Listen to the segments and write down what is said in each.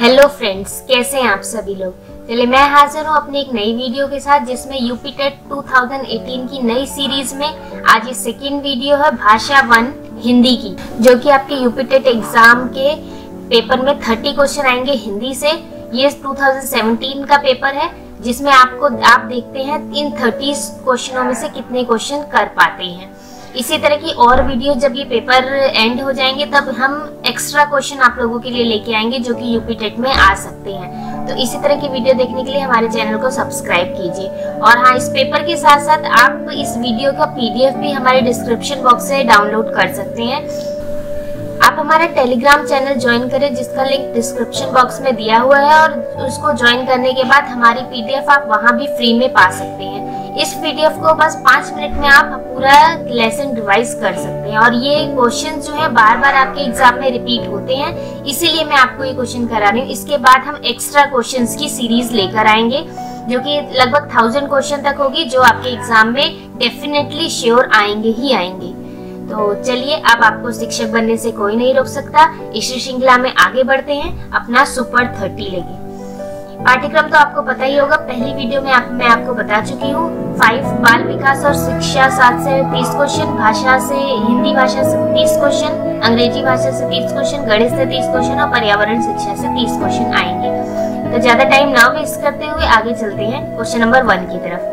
Hello friends कैसे हैं आप सभी लोग? चलिए मैं हाजिर हूँ अपनी एक नई वीडियो के साथ, जिसमें यूपी टेट 2018 की नई सीरीज़ में आज ये सेकेंड वीडियो है भाषा वन हिंदी की, जो कि आपके यूपी टेट एग्ज़ाम के पेपर में 30 क्वेश्चन आएँगे हिंदी से। ये 2017 का पेपर है, जिसमें आपको, आप देखते हैं इन 30 क्वेश्चनों में से कितने क्वेश्चन कर पाते हैं। इसी तरह की और वीडियो जब ये पेपर एंड हो जाएँगे, तब हम एक्स्ट्रा क्वेश्चन आप लोगों के लिए लेके आएँगे, जो कि यूपी टेट में आ सकते हैं। तो इसी तरह की वीडियो देखने के लिए हमारे चैनल को सब्सक्राइब कीजिए। और हाँ इस पेपर के साथ साथ आप इस वीडियो का पीडीएफ भी हमारे डिस्क्रिप्शन बॉक्स से डाउनलोड कर सकते हैं। आप हमारा टेलीग्राम चैनल ज्वाइन करें, जिसका लिंक डिस्क्रिप्शन बॉक्स में दिया हुआ है, और उसको ज्वाइन करने के बाद हमारी पीडीएफ आप वहाँ भी फ्री में पा सकते हैं। इस पीडीएफ को बस पाँच मिनट में आप पूरा लेसन रिवाइज कर सकते हैं। और ये क्वेश्चन जो है बार बार आपके एग्ज़ाम में रिपीट होते हैं। इसीलिए मैं आपको ये क्वेश्चन करा रही हूँ। इसके बाद हम एक्स्ट्रा क्वेश्चन की सीरीज़ लेकर आएँगे, जो कि लगभग थाउज़ेंड क्वेश्चन तक होगी, जो आपके एग्ज़ाम में डेफिनेटली श्योर आएँगे ही आएँगे। तो चलिए, अब आपको शिक्षक बनने से कोई नहीं रोक सकता। इस श्रृंखला में आगे बढ़ते हैं। अपना सुपर थर्टी लेके। पाठ्यक्रम तो आपको पता ही होगा पहली वीडियो में आप, मैं आपको बता चुकी हूँ। फाइव बाल विकास और शिक्षा सात से तीस क्वेश्चन भाषा से हिंदी भाषा से तीस क्वेश्चन अंग्रेज़ी भाषा से तीस क्वेश्चन गणित से तीस क्वेश्चन और पर्यावरण शिक्षा से तीस क्वेश्चन आएँगे। तो ज़्यादा टाइम ना वेस्ट करते हुए आगे चलते हैं क्वेश्चन नंबर वन की तरफ़।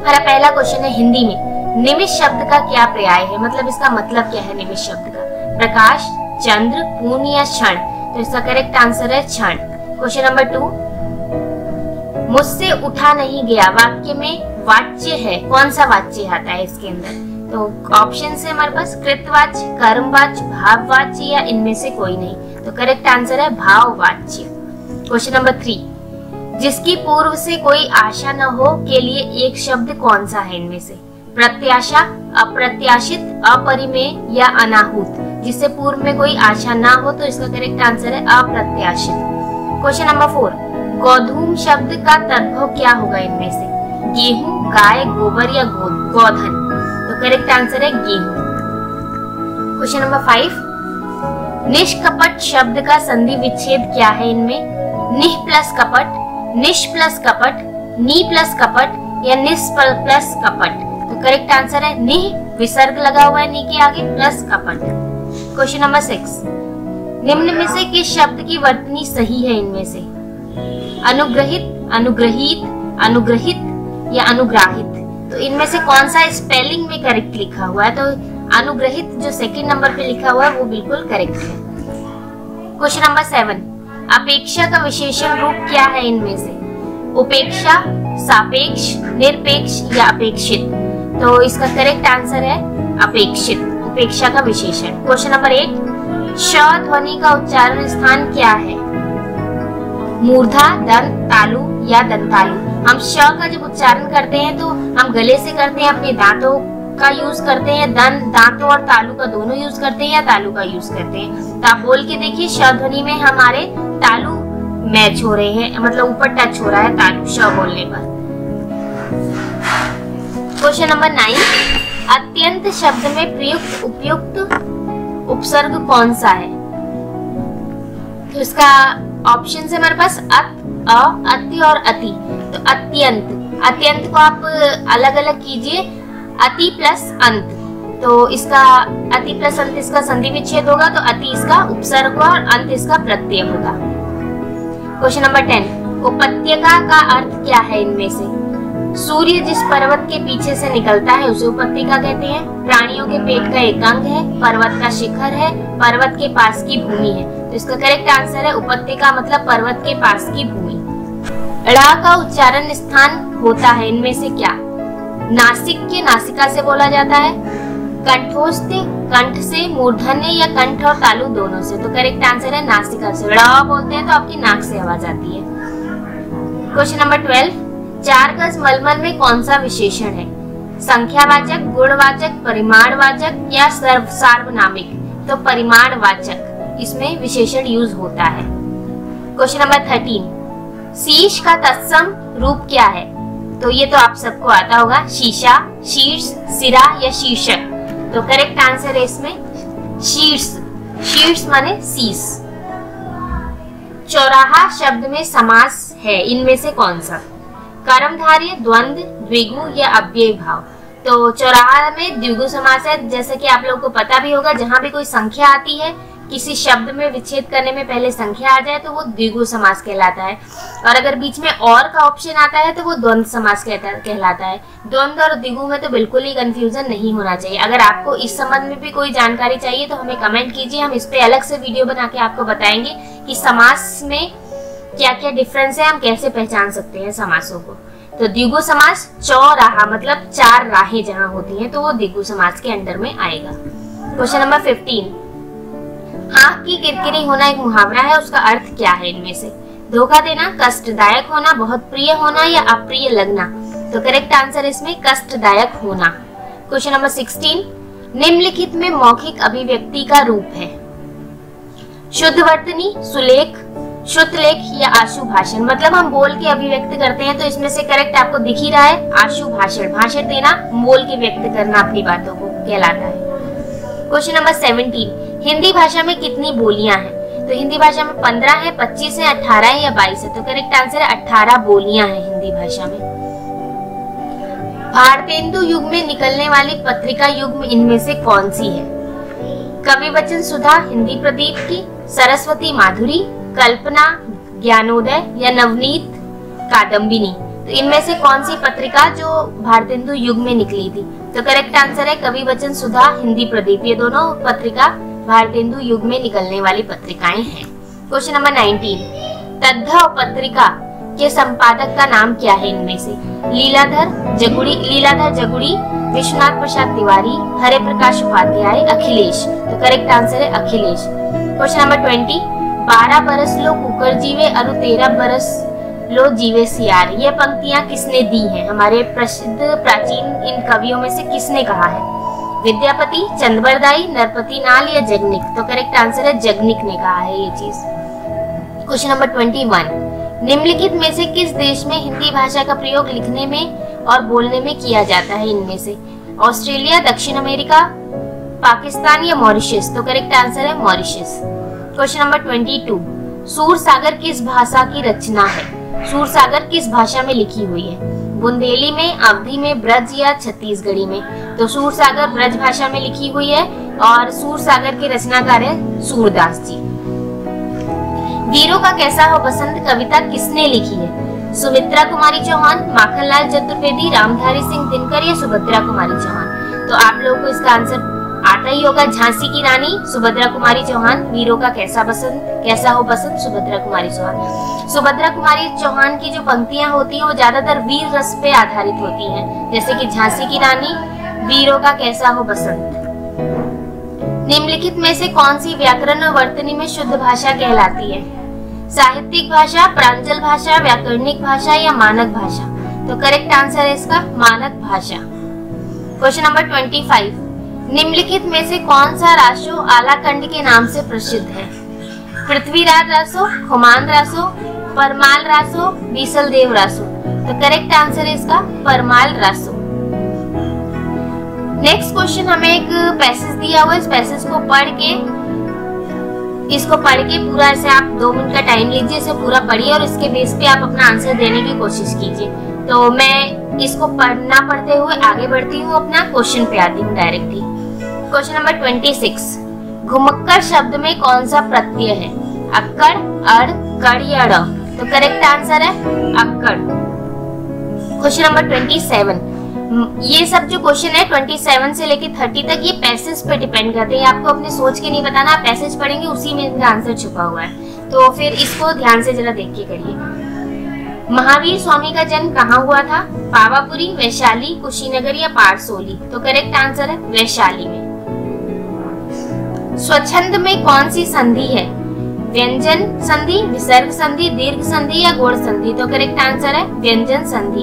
हमारा पहला क्वेश्चन है हिंदी में। निमिष शब्द का क्या पर्याय है? मतलब इसका मतलब क्या है निमिष शब्द का? प्रकाश चंद्र पूर्ण या क्षण? तो इसका करेक्ट आंसर है क्षण। Question number two. मुझसे उठा नहीं गया वाक्य में वाच्य है। कौन सा वाच्य आता है इसके अंदर? तो ऑप्शन है हमारे पास, कृतवाच्य, कर्मवाच्य, भाववाच्य या इनमें से कोई नहीं। तो करेक्ट आंसर है भाववाच्य। क्वेश्चन नंबर थ्री जिसकी पूर्व से कोई आशा न हो के लिए एक शब्द कौन सा है इनमें से? प्रत्याशा, अप्रत्याशित, अपरिमेय या अनाहूत। जिससे पूर्व में कोई आशा ना हो तो इसका करेक्ट आंसर है अप्रत्याशित। क्वेश्चन नंबर फोर, गोधूम शब्द का तद्भव क्या होगा इनमें से? गेहूँ, गाय, गोबर या गोधन? तो करेक्ट आंसर है गेहूँ। क्वेश्चन नंबर फाइव निष्कपट शब्द का संधि विच्छेद क्या है इनमें? निह प्लस कपट, निश प्लस कपट, नी प्लस कपट या निस प्लस कपट? तो करेक्ट आंसर है निह। विसर्ग लगा हुआ है नी के आगे, प्लस कपट। क्वेश्चन नंबर सिक्स निम्न में से किस शब्द की वर्तनी सही है इनमें से? अनुग्रहित अनुग्रहित अनुग्रहित या अनुग्राहित? तो इनमें से कौन सा स्पेलिंग में करेक्ट लिखा हुआ है? तो अनुग्रहित जो सेकंड नंबर पे लिखा हुआ है, वो बिल्कुल करेक्ट है। क्वेश्चन नंबर सेवन अपेक्षा का विशेषण रूप क्या है इनमें से? उपेक्षा, सापेक्ष, निरपेक्ष या अपेक्षित? तो इसका करेक्ट आंसर है अपेक्षित, उपेक्षा का विशेषण। क्वेश्चन नंबर एट श ध्वनि का उच्चारण स्थान क्या है? मूर्धा, दंत, तालु या दंतालु। हम श का जब उच्चारण करते हैं तो हम गले से करते हैं, अपने दांतों का यूज़ करते हैं, दंत, दांतों और तालु का दोनों यूज़ करते हैं या तालु का यूज़ करते हैं। तो आप बोल के देखिए श ध्वनि में हमारे तालु मैच हो रहे हैं मतलब ऊपर टच हो रहा है तालु श बोलने पर। क्वेश्चन नंबर नाइन अत्यंत शब्द में प्रयुक्त, उपयुक्त उपसर्ग कौन सा है? तो इसका ऑप्शन है हमारे पास अत, अ, अति और अति। तो अत्यंत। अत्यंत को आप अलग अलग कीजिए। अति प्लस अंत। तो इसका अति प्लस अंत इसका संधि विच्छेद होगा तो अति इसका उपसर्ग होगा और अंत इसका प्रत्यय होगा। क्वेश्चन नंबर टेन उपत्यका का अर्थ क्या है इनमें से? सूर्य जिस पर्वत के पीछे से निकलता है, उसे उपत्यका कहते हैं। प्राणियों के पेट का एक अंग है, पर्वत का शिखर है, पर्वत के पास की भूमि है। तो इसका करेक्ट आंसर है उपत्यका मतलब पर्वत के पास की भूमि। ड़ा का उच्चारण स्थान होता है, इनमें से क्या? नासिक के नासिका से बोला जाता है। कंठोस्त कंठ से मूर्धन्य या कंठ और तालु दोनों से। तो करेक्ट आंसर है, नासिका से। ड़ा बोलते हैं तो आपकी नाक से आवाज़ आती है। क्वेश्चन नंबर ट्वेल्व चार गज मलमल में कौन सा विशेषण है? संख्यावाचक, गुणवाचक, परिमाणवाचक या सर्व सार्वनामिक? तो परिमाणवाचक, इसमें विशेषण यूज़ होता है। क्वेश्चन नंबर थर्टीन शीश का तत्सम रूप क्या है? तो ये तो आप सबको आता होगा, शीशा, शीर्ष, सिरा या शीर्षक। तो करेक्ट आंसर है इसमें शीर्ष। शीर्ष माने शीश चौराहा शब्द में समास है, इनमें से कौन सा? कर्मधार्य द्वंद द्विगु या अव्यय भाव तो चौराहा में द्विगु समास है, जैसे कि आप लोगों को पता भी होगा, जहाँ भी कोई संख्या आती है, किसी शब्द में विच्छेद करने में पहले संख्या आ जाए तो वो द्विगु समास कहलाता है। और अगर बीच में और का ऑप्शन आता है तो वो द्वंद समास कहलाता है। द्वंद और द्विगु में तो बिल्कुल ही कंफ्यूजन नहीं होना चाहिए। अगर आपको इस संबंध में भी कोई जानकारी चाहिए तो हमें कमेंट कीजिए, हम इस पे अलग से वीडियो बना के आपको बताएँगे कि समास में क्या क्या डिफरेंस है, हम कैसे पहचान सकते हैं समासों को? तो द्विगु समास चौराहा मतलब चार राहें जहाँ होती हैं तो वो द्विगु समास के अंडर में आएगा। क्वेश्चन नंबर फिफ्टीन आँख की किरकिरी होना एक मुहावरा है, उसका अर्थ क्या है इनमें से? धोखा देना, कष्टदायक होना, बहुत प्रिय होना या अप्रिय लगना? तो करेक्ट आंसर इसमें कष्टदायक होना। क्वेश्चन नंबर सिक्सटीन निम्नलिखित में मौखिक अभिव्यक्ति का रूप है। शुद्ध वर्तनी सुलेख शुद्ध लेख या आशु भाषण। मतलब हम बोल के अभिव्यक्त करते हैं तो इसमें से करेक्ट आपको दिख ही रहा है, आशु भाषण। भाषण देना, बोल के व्यक्त करना अपनी बातों को कहलाता है। क्वेश्चन नंबर सेवनटीन हिंदी भाषा में कितनी बोलियाँ हैं? तो हिंदी भाषा में पंद्रह है, पच्चीस है, अठारह है या बाईस है। तो करेक्ट आंसर है, अठारह बोलियाँ हैं हिंदी भाषा में। भारतेंदु युग में निकलने वाली पत्रिका युग में इनमें से कौन सी है? कवि वचन सुधा, हिंदी प्रदीप की, सरस्वती माधुरी कल्पना, ज्ञानोदय या नवनीत कादम्बिनी तो इनमें से कौन सी पत्रिका जो भारतेंदु युग में निकली थी? तो करेक्ट आंसर है कवि वचन सुधा, हिंदी प्रदीप। ये दोनों पत्रिका भारतेंदु युग में निकलने वाली पत्रिकाएँ हैं। क्वेश्चन नंबर 19 तद्ध पत्रिका के संपादक का नाम क्या है इनमें से? लीलाधर जगुड़ी लीलाधर जगुड़ी, विश्वनाथ प्रसाद तिवारी, हरे प्रकाश उपाध्याय, अखिलेश। तो करेक्ट आंसर है अखिलेश। क्वेश्चन नंबर ट्वेंटी बारह बरस लो, कुकर जीवे और तेरह बरस लो, जीवे सियार। ये पंक्तियाँ किसने दी हैं? हमारे प्रसिद्ध, प्राचीन इन कवियों में से किसने कहा है? विद्यापति चंद्रबरदाई नरपति नाल या जगनिक? तो करेक्ट आंसर है, जगनिक ने कहा है ये चीज़। क्वेश्चन नंबर ट्वेंटी वन निम्नलिखित में से किस देश में हिंदी भाषा का प्रयोग लिखने में और बोलने में किया जाता है इनमें से? ऑस्ट्रेलिया, दक्षिण अमेरिका, पाकिस्तान या मॉरिशस? तो करेक्ट आंसर है, Mauritius. Question number twenty two. Sur Sagar किस भाषा की रचना है? सूर सागर किस भाषा में लिखी हुई है? बुंदेली में अवधि में, ब्रज या छत्तीसगढ़ी में? तो सूर सागर ब्रज भाषा में लिखी हुई है और सूर सागर के रचनाकार है सूरदास जी। वीरों का कैसा हो बसंत कविता किसने लिखी है? सुमित्रा कुमारी चौहान, माखनलाल चतुर्वेदी, रामधारी सिंह दिनकर या सुभद्रा कुमारी चौहान? तो आप लोगों को इसका आंसर आता ही होगा झांसी की रानी सुभद्रा कुमारी चौहान, वीरों का कैसा बसंत, कैसा हो बसंत, सुभद्रा कुमारी चौहान। सुभद्रा कुमारी चौहान की जो पंक्तियाँ होती हैं, वो ज़्यादातर वीर रस पे आधारित होती हैं। जैसे कि झांसी की रानी, वीरों का कैसा हो बसंत। निम्नलिखित में से कौन सी व्याकरण और वर्तनी में शुद्ध भाषा कहलाती है? साहित्यिक भाषा, प्रांजल भाषा, व्याकरणिक भाषा या मानक भाषा? तो करेक्ट आंसर है इसका मानक भाषा। क्वेश्चन नंबर ट्वेंटी फाइव निम्नलिखित में से कौन सा रासो आलाखंड के नाम से प्रसिद्ध है? पृथ्वीराज रासो खुमान रासो परमाल रासो बीसल देव रासो तो करेक्ट आंसर है इसका, परमाल रासो नेक्स्ट क्वेश्चन हमें एक पैसेज दिया हुआ है, इस पैसेज को पढ़ के, इसको पढ़ के पूरा ऐसे आप दो मिनट का टाइम लीजिए, इसे पूरा पढ़िए और इसके बेस पे आप अपना आंसर देने की कोशिश कीजिए। तो मैं इसको पढ़ना पढ़ते हुए आगे बढ़ती हूँ, अपना क्वेश्चन पे आती हूँ directly question number twenty six. घुमक्कर शब्द में कौन सा प्रत्यय है? अक्कड़, अड़, कड़ या ड़? तो करेक्ट आंसर है अक्कड़। Question number twenty seven. ये सब जो क्वेश्चन है, ट्वेंटी सेवन से लेके थर्टी तक, ये पैसेज पे डिपेंड करते हैं। आपको अपने सोच के नहीं बताना, आप पैसेज पढ़ेंगे, उसी में इनका आंसर छुपा हुआ है। तो फिर इसको ध्यान से जरा देख के करिए। महावीर स्वामी का जन्म कहाँ हुआ था? पावापुरी, वैशाली, कुशीनगर या पारसोली? तो करेक्ट आंसर है वैशाली में। स्वच्छंद में कौन सी संधि है? व्यंजन संधि, विसर्ग संधि, दीर्घ संधि या गोड़ संधि? तो करेक्ट आंसर है व्यंजन संधि।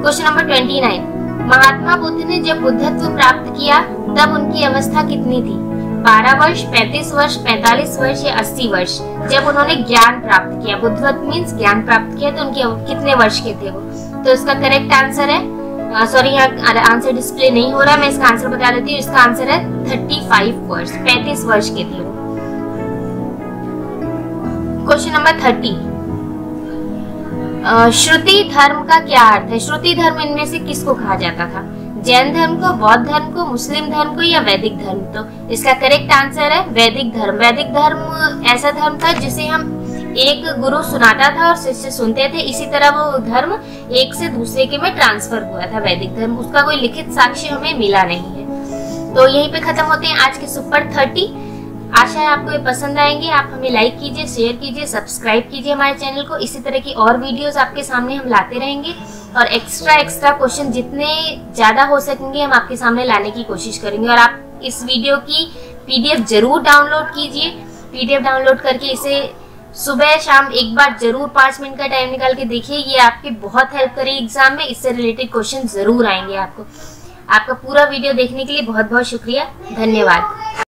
Question number twenty nine Mahatma Buddha ने जब बुद्धत्व प्राप्त किया, तब उनकी अवस्था कितनी थी? बारह वर्ष, पैतीस वर्ष, पैतालीस वर्ष या अस्सी वर्ष? जब उन्होंने ज्ञान प्राप्त किया बुद्धत्व मीन्स ज्ञान प्राप्त किया तो उनके कितने वर्ष के थे वो? तो इसका करेक्ट आंसर है सॉरी यहाँ आंसर डिस्प्ले नहीं हो रहा, मैं इसका आंसर बता देती हूँ। इसका आंसर है थर्टी फाइव वर्ष, पैंतीस वर्ष के थे क्वेश्चन नंबर थर्टी श्रुति धर्म का क्या अर्थ है? श्रुति धर्म इनमें से किसको कहा जाता था? जैन धर्म को, बौद्ध धर्म को, मुस्लिम धर्म को या वैदिक धर्म? तो इसका करेक्ट आंसर है वैदिक धर्म। वैदिक धर्म ऐसा धर्म था जिसे हम एक गुरु सुनाता था और शिष्य सुनते थे। इसी तरह वो धर्म एक से दूसरे के में ट्रांसफ़र हुआ था। वैदिक धर्म, उसका कोई लिखित साक्ष्य हमें मिला नहीं है। तो यहीं पे खत्म होते हैं आज के सुपर थर्टी। आशा है आपको ये पसंद आएँगे। आप हमें लाइक कीजिए शेयर कीजिए सब्सक्राइब कीजिए हमारे चैनल को। इसी तरह की और वीडियोस आपके सामने हम लाते रहेंगे। और एक्स्ट्रा एक्स्ट्रा क्वेश्चन जितने ज़्यादा हो सकेंगे, हम आपके सामने लाने की कोशिश करेंगे। और आप इस वीडियो की पीडीएफ ज़रूर डाउनलोड कीजिए। पीडीएफ डाउनलोड करके इसे सुबह शाम एक बार ज़रूर पाँच मिनट का टाइम निकाल के देखिए, ये आपकी बहुत हेल्प करेगी एग्ज़ाम में। इससे रिलेटेड क्वेश्चन ज़रूर आएँगे आपको। आपका पूरा वीडियो देखने के लिए बहुत बहुत शुक्रिया। धन्यवाद।